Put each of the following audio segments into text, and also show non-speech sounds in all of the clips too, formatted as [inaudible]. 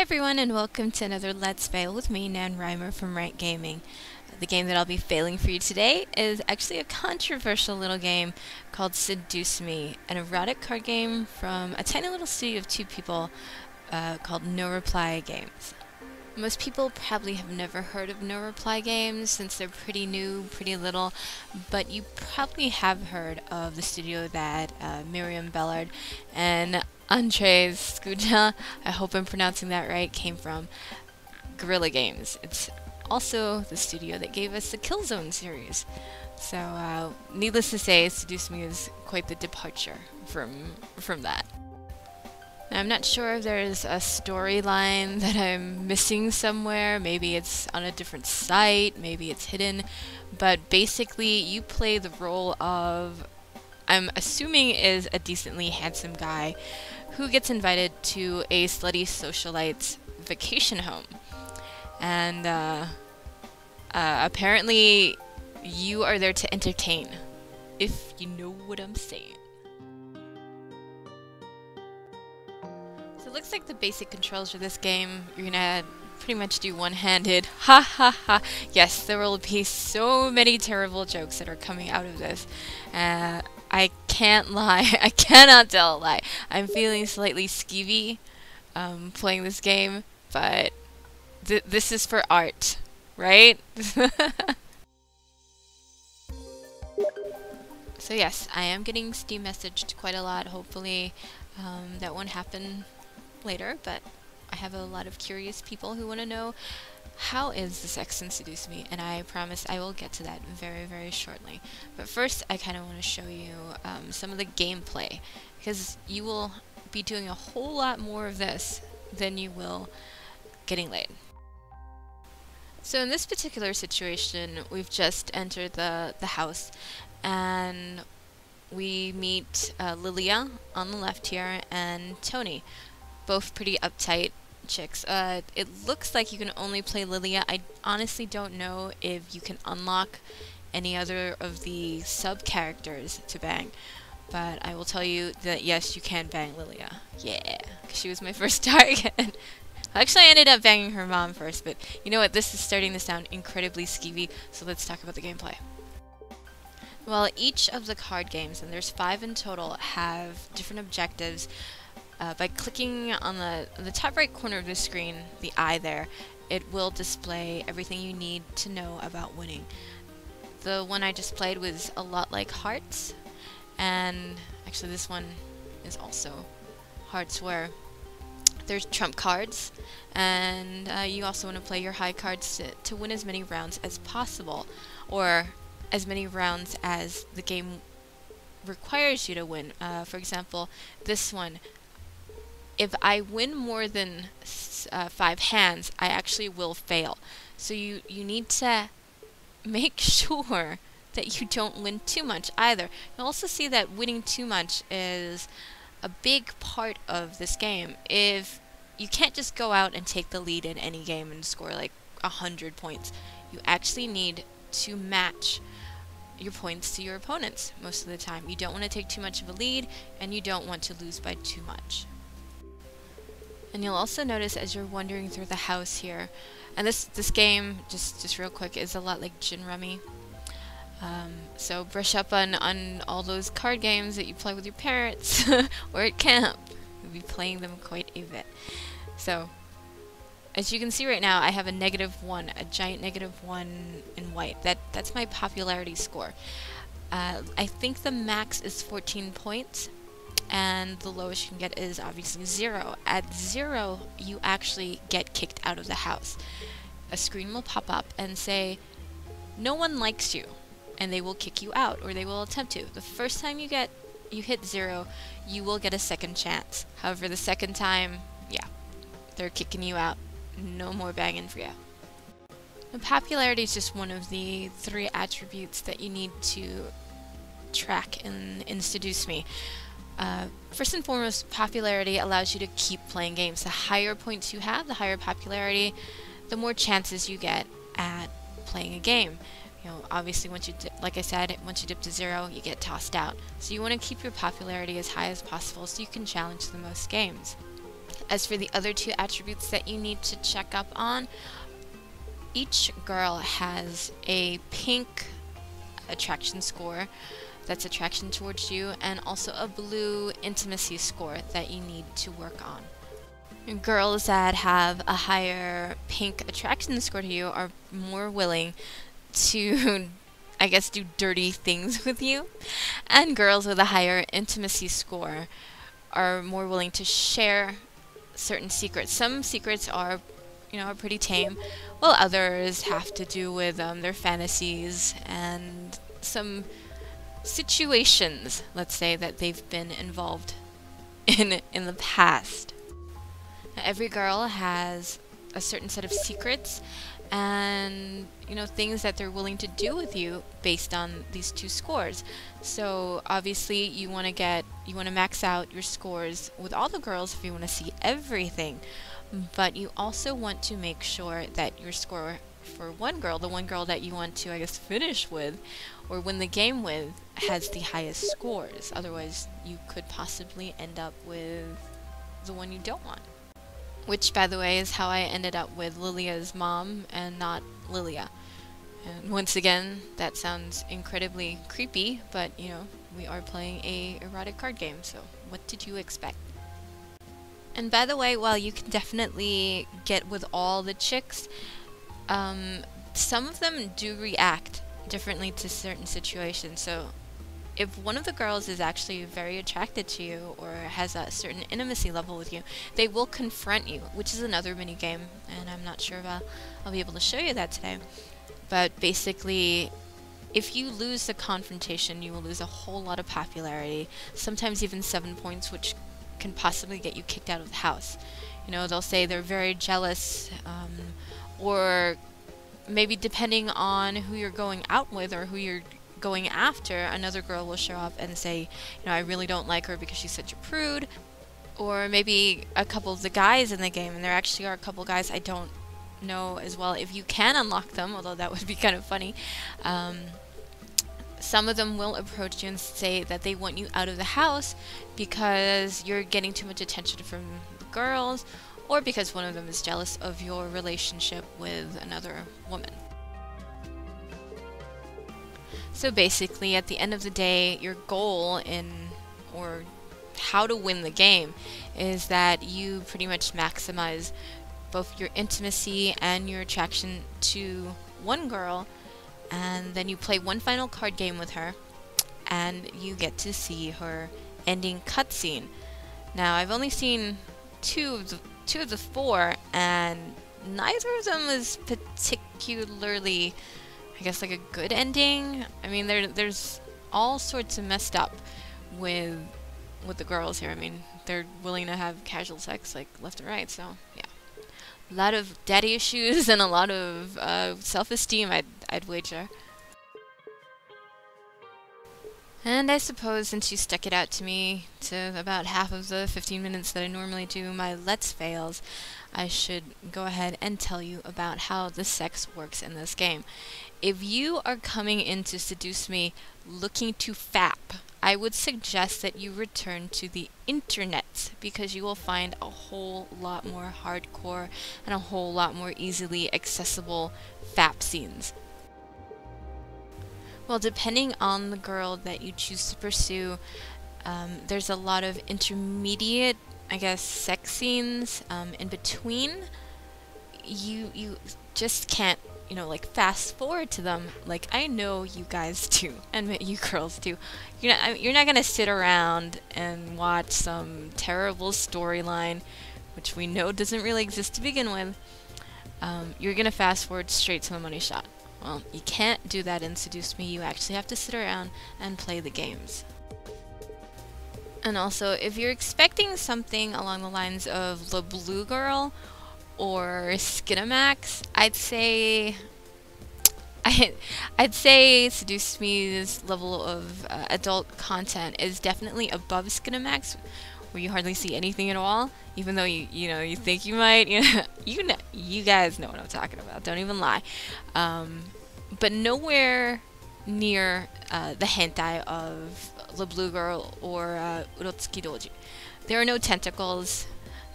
Everyone and welcome to another Let's Fail with me, Nan Rymer from Rant Gaming. The game that I'll be failing for you today is actually a controversial little game called Seduce Me, an erotic card game from a tiny little studio of two people uh, called No Reply Games. Most people probably have never heard of No Reply Games since they're pretty new, pretty little, but you probably have heard of the studio that uh, Miriam Bellard and Andrzej Skuja, I hope I'm pronouncing that right, came from Guerrilla Games. It's also the studio that gave us the Killzone series. So, uh, needless to say, Seduce Me is quite the departure from from that. Now, I'm not sure if there's a storyline that I'm missing somewhere. Maybe it's on a different site, maybe it's hidden. But basically, you play the role of, I'm assuming, is a decently handsome guy who gets invited to a slutty socialite's vacation home. And uh, uh, apparently, you are there to entertain, if you know what I'm saying. So it looks like the basic controls for this game, you're gonna pretty much do one-handed. [laughs] Ha ha ha. Yes, there will be so many terrible jokes that are coming out of this. Uh, I can't [laughs] lie. I cannot tell a lie. I'm feeling slightly skeevy um, playing this game, but th this is for art, right? [laughs] so yes, I am getting Steam messaged quite a lot. Hopefully um, that won't happen later, but I have a lot of curious people who want to know how is the sex and seduce me? And I promise I will get to that very very shortly. But first I kind of want to show you um, some of the gameplay. Because you will be doing a whole lot more of this than you will getting laid. So in this particular situation we've just entered the the house. And we meet uh, Lilia on the left here and Tony both pretty uptight chicks. Uh, it looks like you can only play Lilia. I honestly don't know if you can unlock any other of the sub-characters to bang. But I will tell you that yes, you can bang Lilia. Yeah, she was my [laughs] first target. Actually, I ended up banging her mom first, but you know what? This is starting to sound incredibly skeevy, so let's talk about the gameplay. Well, each of the card games, and there's five in total, have different objectives uh, by clicking on the, the top right corner of the screen, the eye there, it will display everything you need to know about winning. The one I just played was a lot like Hearts, and actually this one is also Hearts where there's trump cards, and uh, you also want to play your high cards to, to win as many rounds as possible, or as many rounds as the game requires you to win. Uh, for example, this one, if I win more than uh, five hands, I actually will fail. So you, you need to make [laughs] sure that you don't win too much either. You'll also see that winning too much is a big part of this game. If you can't just go out and take the lead in any game and score like a hundred points, you actually need to match your points to your opponents most of the time. You don't want to take too much of a lead and you don't want to lose by too much. And you'll also notice as you're wandering through the house here, and this this game, just just real quick, is a lot like Gin Rummy. Um, so brush up on, on all those card games that you play with your parents [laughs] or at camp. You'll be playing them quite a bit. So, as you can see right now, I have a negative one, a giant negative one in white. That That's my popularity score. Uh, I think the max is 14 points, and the lowest you can get is obviously zero. At zero, you actually get kicked out of the house. A screen will pop up and say, no one likes you, and they will kick you out, or they will attempt to. The first time you get, you hit zero, you will get a second chance. However, the second time, yeah, they're kicking you out. No more banging for you. The popularity is just one of the three attributes that you need to track in, in Seduce Me. Uh, first and foremost, popularity allows you to keep playing games. The higher points you have, the higher popularity, the more chances you get at playing a game. You know, obviously, once you dip, like I said, once you dip to zero, you get tossed out. So you want to keep your popularity as high as possible so you can challenge the most games. As for the other two attributes that you need to check up on, each girl has a pink attraction score that's attraction towards you and also a blue intimacy score that you need to work on. Girls that have a higher pink attraction score to you are more willing to, [laughs] I guess, do dirty things [laughs] with you. And girls with a higher intimacy score are more willing to share certain secrets. Some secrets are, you know, are pretty tame, while others have to do with um, their fantasies and some situations, let's say, that they've been involved in in the past. Now, every girl has a certain set of secrets and you know things that they're willing to do with you based on these two scores. So obviously you want to get you want to max out your scores with all the girls if you want to see everything. But you also want to make sure that your score for one girl, the one girl that you want to I guess finish with or win the game with has the highest scores. Otherwise, you could possibly end up with the one you don't want. Which, by the way, is how I ended up with Lilia's mom and not Lilia. And once again, that sounds incredibly creepy, but you know, we are playing a erotic card game, so what did you expect? And by the way, while you can definitely get with all the chicks, um, some of them do react differently to certain situations. So if one of the girls is actually very attracted to you or has a certain intimacy level with you, they will confront you, which is another mini game, and I'm not sure if I'll, I'll be able to show you that today. But basically, if you lose the confrontation, you will lose a whole lot of popularity, sometimes even seven points, which can possibly get you kicked out of the house. You know, they'll say they're very jealous, um, or maybe depending on who you're going out with or who you're going after, another girl will show up and say, you know, I really don't like her because she's such a prude. Or maybe a couple of the guys in the game, and there actually are a couple guys I don't know as well if you can unlock them, although that would be kind of funny. Um, some of them will approach you and say that they want you out of the house because you're getting too much attention from the girls or because one of them is jealous of your relationship with another woman. So basically, at the end of the day, your goal in, or how to win the game, is that you pretty much maximize both your intimacy and your attraction to one girl, and then you play one final card game with her, and you get to see her ending cutscene. Now, I've only seen two of the two of the four, and neither of them is particularly I guess like a good ending. I mean, there there's all sorts of messed up with with the girls here. I mean, they're willing to have casual sex like left and right. So yeah, a lot of daddy issues [laughs] and a lot of uh, self-esteem. I'd I'd wager. And I suppose since you stuck it out to me to about half of the 15 minutes that I normally do my Let's Fails, I should go ahead and tell you about how the sex works in this game. If you are coming in to seduce me looking to fap, I would suggest that you return to the internet because you will find a whole lot more hardcore and a whole lot more easily accessible fap scenes. Well, depending on the girl that you choose to pursue, um, there's a lot of intermediate, I guess, sex scenes um, in between. You you just can't you know, like fast forward to them, like I know you guys [laughs] do, and you girls do. You're not, you're not gonna sit around and watch some terrible storyline, which we know doesn't really exist to begin with. Um, you're gonna fast forward straight to the money shot. Well, you can't do that in Seduce Me. You actually have to sit around and play the games. And also, if you're expecting something along the lines of the Blue Girl or Skinemax, I'd say I, [laughs] I'd say Seduce Me's level of uh, adult content is definitely above Skinemax, where you hardly see anything at all, even though you you know you think you might. You know, [laughs] you know, you guys know what I'm talking about. Don't even lie. Um, but nowhere near uh, the hentai of the Blue Girl or uh, Urotsuki Doji. There are no tentacles.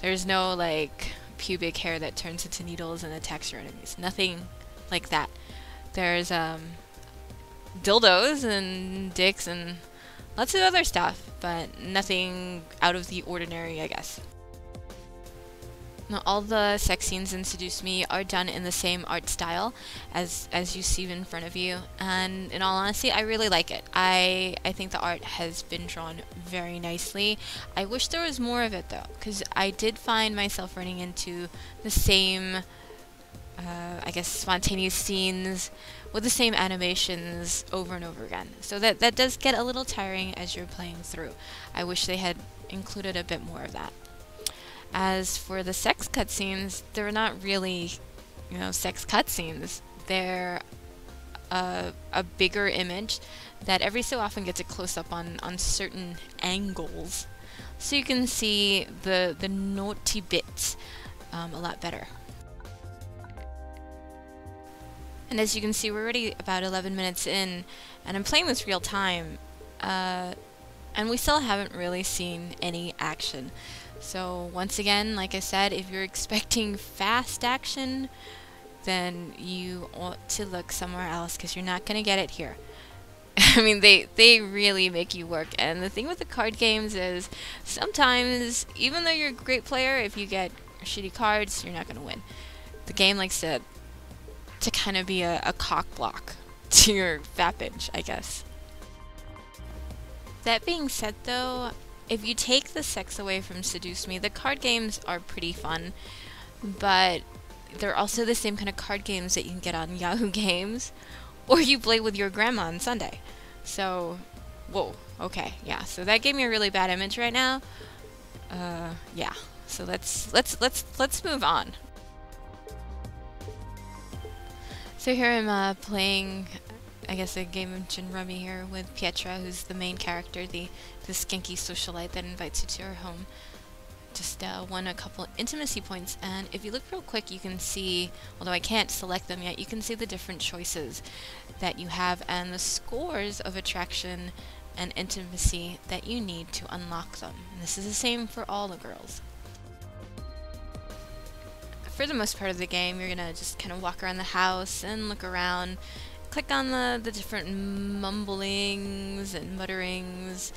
There's no like pubic hair that turns into needles and attacks your enemies. Nothing like that. There's um dildos and dicks and lots of other stuff, but nothing out of the ordinary, I guess. Now, all the sex scenes in Seduce Me are done in the same art style as as you see in front of you, and in all honesty, I really like it. I I think the art has been drawn very nicely. I wish there was more of it though, because I did find myself running into the same, uh, I guess, spontaneous scenes with the same animations over and over again. So that that does get a little tiring as you're playing through. I wish they had included a bit more of that. As for the sex cutscenes, they're not really, you know, sex cutscenes. They're a, a bigger image that every so often gets a close up on, on certain angles. So you can see the, the naughty bits um, a lot better. And as you can see, we're already about 11 minutes in, and I'm playing this real time, uh, and we still haven't really seen any action. So once again, like I said, if you're [laughs] expecting fast action, then you ought to look somewhere else because you're not going to get it here. [laughs] I mean, they, they really make you work. And the thing with the card games is sometimes, even though you're a great player, if you get shitty cards, you're not going to win. The game likes to, to kind of be a, a cock block [laughs] to your vapage, I guess. That being said, though, if you take the sex away from Seduce Me, the card games are pretty fun, but they're also the same kind of card games that you can get on [laughs] Yahoo Games, or you play with your grandma on Sunday. So, whoa, okay, yeah. So that gave me a really bad image right now. Uh, yeah. So let's let's let's let's move on. So here I'm uh, playing I guess, a game of gin rummy here with Pietra, who's the main character, the, the skinky socialite that invites you to her home. Just uh, won a couple intimacy points, and if you look real quick, you can see, although I can't select them yet, you can see the different choices that you have and the scores of attraction and intimacy that you need to unlock them. And this is the same for all the girls for the most part of the game, you're gonna just kind of walk around the house and look around click on the, the different mumblings and mutterings,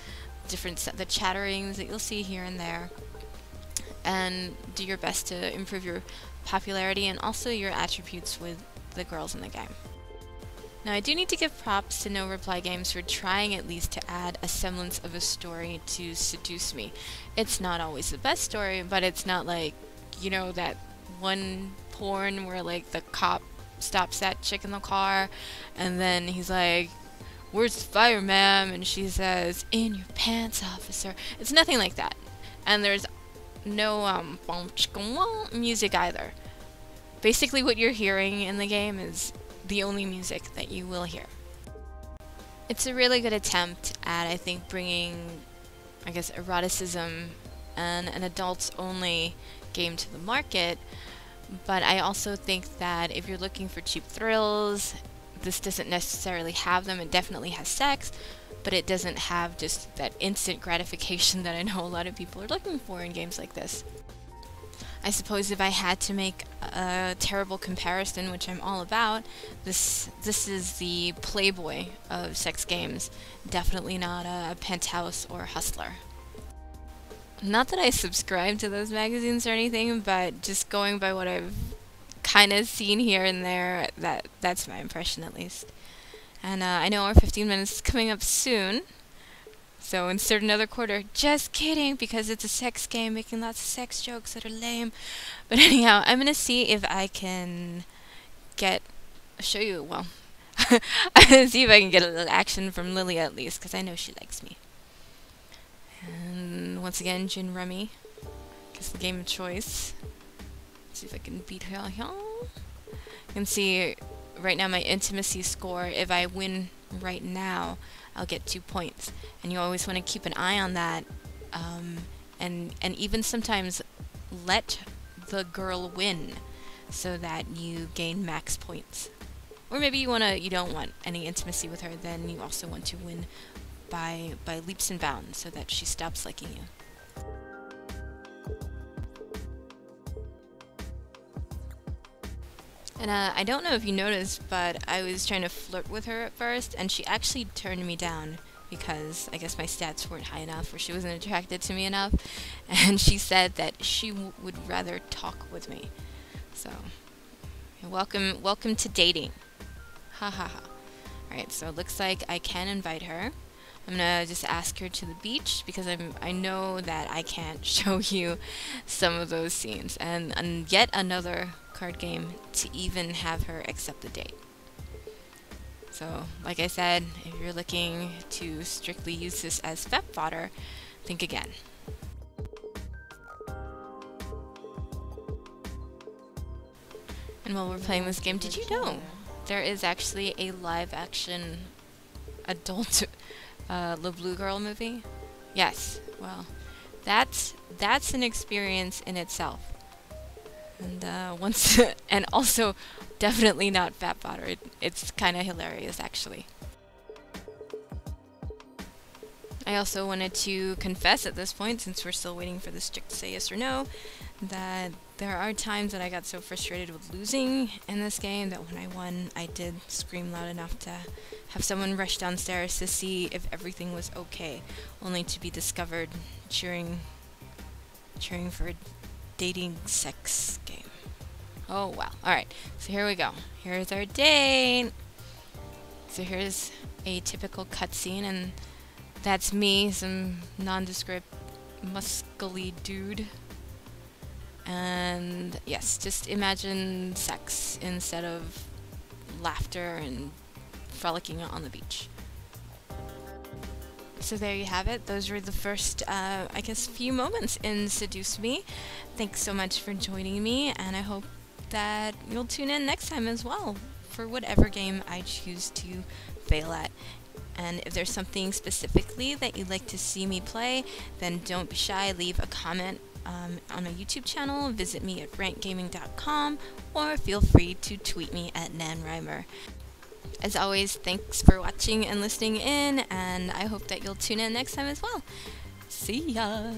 different the chatterings that you'll see here and there, and do your best to improve your popularity and also your attributes with the girls in the game. Now I do need to give props to No Reply Games for trying at least to add a semblance of a story to Seduce Me. It's not always the best story, but it's not like, you know, that one porn where like the cop stops that chick in the car, and then he's like, Where's the fire ma'am And she says, In your pants, officer. It's nothing like that. And there's no um, music either. Basically, what you're hearing in the game is the only music that you will hear. It's a really good attempt at, I think, bringing, I guess, eroticism and an adults only game to the market but I also think that if you're looking for cheap thrills, this doesn't necessarily have them. It definitely has sex, but it doesn't have just that instant gratification [laughs] that I know a lot of people are looking for in games like this. I suppose if I had to make a terrible comparison, which I'm all about, this this is the Playboy of sex games. Definitely not a penthouse or hustler. Not that I subscribe to those magazines or anything, but just going by what I've kind of seen here and there, that that's my impression at least. And uh, I know our 15 minutes is coming up soon, so insert another quarter. Just kidding, because it's a sex game, making lots of sex jokes that are lame. But anyhow, I'm gonna see if I can get show you. Well, [laughs] I'm gonna see if I can get a little action from Lily at least, because I know she likes me. And once again, Gin Rummy. Guess the game of choice. Let's see if I can beat her. You can see right now my intimacy score. If I win right now, I'll get two points. And you always want to keep an eye on that. Um, and, and even sometimes let the girl win so that you gain max points. Or maybe you wanna you don't want any intimacy with her, then you also want to win by, by leaps and bounds so that she stops liking you. And uh, I don't know if you noticed, but I was trying to flirt with her at first, and she actually turned me down because I guess my stats weren't high enough or she wasn't attracted to me enough. [laughs] And she said that she would rather talk with me. So, welcome, welcome to dating. Ha ha ha. Alright, so it looks like I can invite her. I'm gonna just ask her to the beach because I'm I know that I can't [laughs] show you some of those scenes and, and yet another card game to even have her accept the date. So, like I said, if you're looking to strictly use this as FEP fodder, think again. And while we're playing this game, did you know there is actually a live action adult [laughs] uh, La Blue Girl movie? Yes. Well, that's that's an experience in itself. And uh, [laughs] once, and also, definitely not fat fodder. It, it's kind of hilarious, actually. I also wanted to confess at this point, since we're still waiting for this chick to say yes or no, that there are times that I got so frustrated with losing in this game that when I won, I did scream loud enough to have someone rush downstairs to see if everything was okay, only to be discovered cheering, cheering for a dating sex game. Oh wow! All right, so here we go. Here's our date. So here's a typical cutscene, and that's me, some nondescript, muscly dude. And yes, just imagine sex instead of laughter and frolicking on the beach. So there you have it. Those were the first, uh, I guess, few moments in Seduce Me. Thanks so much for joining me, and I hope that you'll tune in next time as well for whatever game I choose to fail at. And if there's something specifically that you'd like to see me play, then don't be shy, leave a comment um, on my YouTube channel, visit me at rantgaming.com, or feel free to tweet me at NanRymer. As always, thanks for watching and listening in, and I hope that you'll tune in next time as well. See ya!